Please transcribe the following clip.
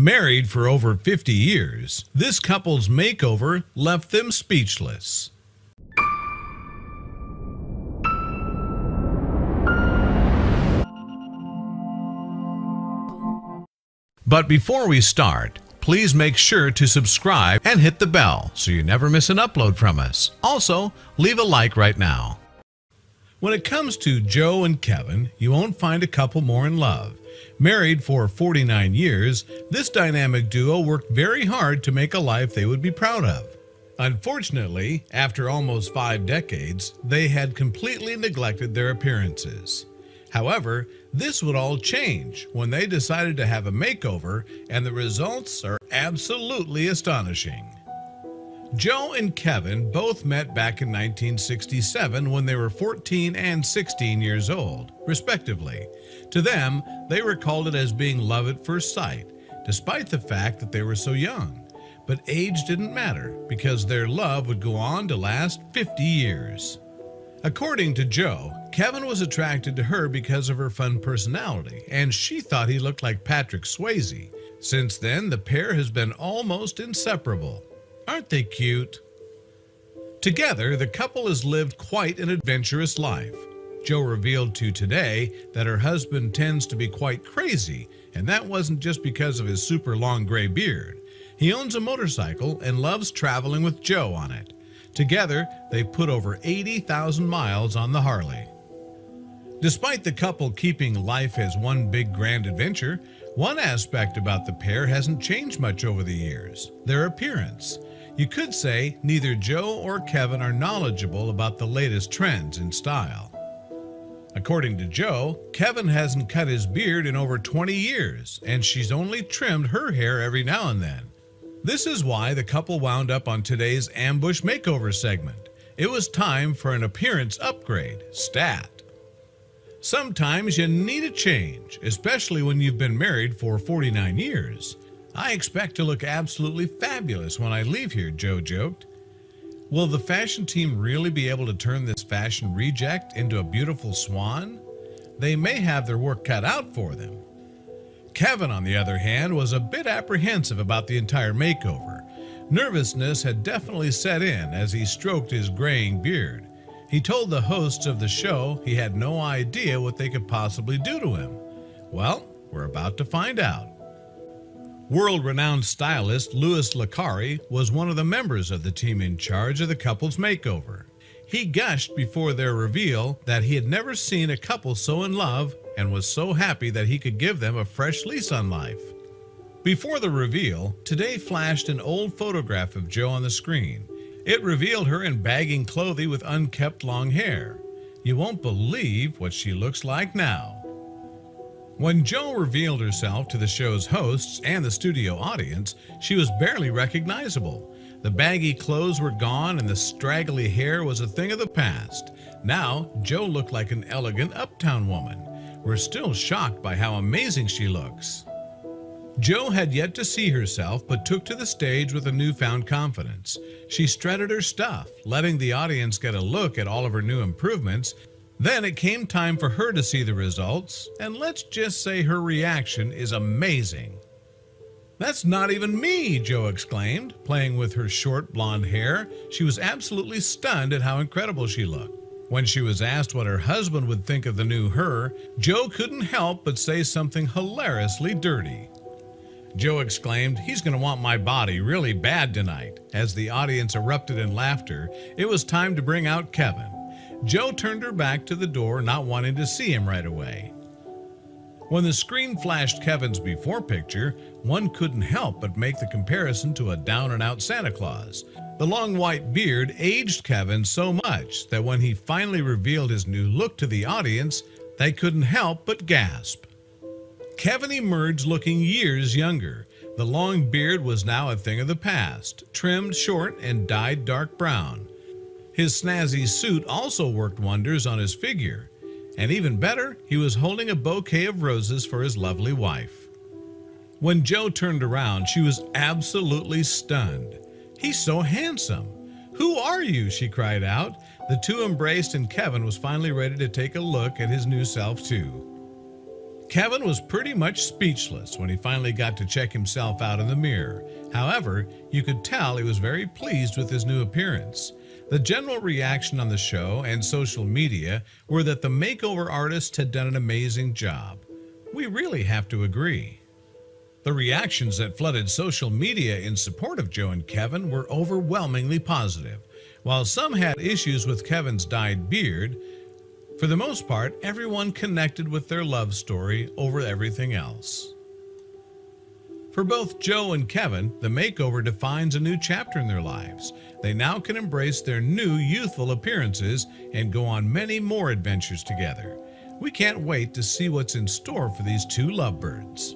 Married for over 50 years, this couple's makeover left them speechless. But before we start, please make sure to subscribe and hit the bell so you never miss an upload from us. Also, leave a like right now. When it comes to Jo and Kevin, you won't find a couple more in love. Married for 49 years, this dynamic duo worked very hard to make a life they would be proud of. Unfortunately, after almost five decades, they had completely neglected their appearances. However, this would all change when they decided to have a makeover, and the results are absolutely astonishing. Jo and Kevin both met back in 1967 when they were 14 and 16 years old, respectively. To them, they recalled it as being love at first sight, despite the fact that they were so young. But age didn't matter because their love would go on to last 50 years. According to Jo, Kevin was attracted to her because of her fun personality, and she thought he looked like Patrick Swayze. Since then, the pair has been almost inseparable. Aren't they cute? Together, the couple has lived quite an adventurous life. Jo revealed to Today that her husband tends to be quite crazy, and that wasn't just because of his super long gray beard. He owns a motorcycle and loves traveling with Jo on it. Together, they put over 80,000 miles on the Harley. Despite the couple keeping life as one big grand adventure, one aspect about the pair hasn't changed much over the years their appearance. You could say neither Jo or Kevin are knowledgeable about the latest trends in style. According to Jo, Kevin hasn't cut his beard in over 20 years, and she's only trimmed her hair every now and then. This is why the couple wound up on today's Ambush Makeover segment. It was time for an appearance upgrade, stat. Sometimes you need a change, especially when you've been married for 49 years. I expect to look absolutely fabulous when I leave here, Jo joked. Will the fashion team really be able to turn this fashion reject into a beautiful swan? They may have their work cut out for them. Kevin, on the other hand, was a bit apprehensive about the entire makeover. Nervousness had definitely set in as he stroked his graying beard. He told the hosts of the show he had no idea what they could possibly do to him. Well, we're about to find out. World renowned stylist Louis Licari was one of the members of the team in charge of the couple's makeover. He gushed before their reveal that he had never seen a couple so in love and was so happy that he could give them a fresh lease on life. Before the reveal, Today flashed an old photograph of Jo on the screen. It revealed her in bagging clothing with unkept long hair. You won't believe what she looks like now. When Jo revealed herself to the show's hosts and the studio audience, she was barely recognizable. The baggy clothes were gone and the straggly hair was a thing of the past. Now, Jo looked like an elegant uptown woman. We're still shocked by how amazing she looks. Jo had yet to see herself, but took to the stage with a newfound confidence. She strutted her stuff, letting the audience get a look at all of her new improvements then it came time for her to see the results, and let's just say her reaction is amazing. That's not even me, Jo exclaimed, playing with her short blonde hair. She was absolutely stunned at how incredible she looked. When she was asked what her husband would think of the new her, Jo couldn't help but say something hilariously dirty. Jo exclaimed, He's going to want my body really bad tonight. As the audience erupted in laughter, it was time to bring out Kevin. Jo turned her back to the door, not wanting to see him right away. When the screen flashed Kevin's before picture, one couldn't help but make the comparison to a down and out Santa Claus. The long white beard aged Kevin so much that when he finally revealed his new look to the audience, they couldn't help but gasp. Kevin emerged looking years younger. The long beard was now a thing of the past, trimmed short and dyed dark brown. His snazzy suit also worked wonders on his figure. And even better, he was holding a bouquet of roses for his lovely wife. When Jo turned around, she was absolutely stunned. He's so handsome. Who are you? she cried out. The two embraced, and Kevin was finally ready to take a look at his new self, too. Kevin was pretty much speechless when he finally got to check himself out in the mirror. However, you could tell he was very pleased with his new appearance. The general reaction on the show and social media were that the makeover artist had done an amazing job. We really have to agree. The reactions that flooded social media in support of Jo and Kevin were overwhelmingly positive. While some had issues with Kevin's dyed beard, for the most part, everyone connected with their love story over everything else. For both Jo and Kevin, the makeover defines a new chapter in their lives. They now can embrace their new youthful appearances and go on many more adventures together. We can't wait to see what's in store for these two lovebirds.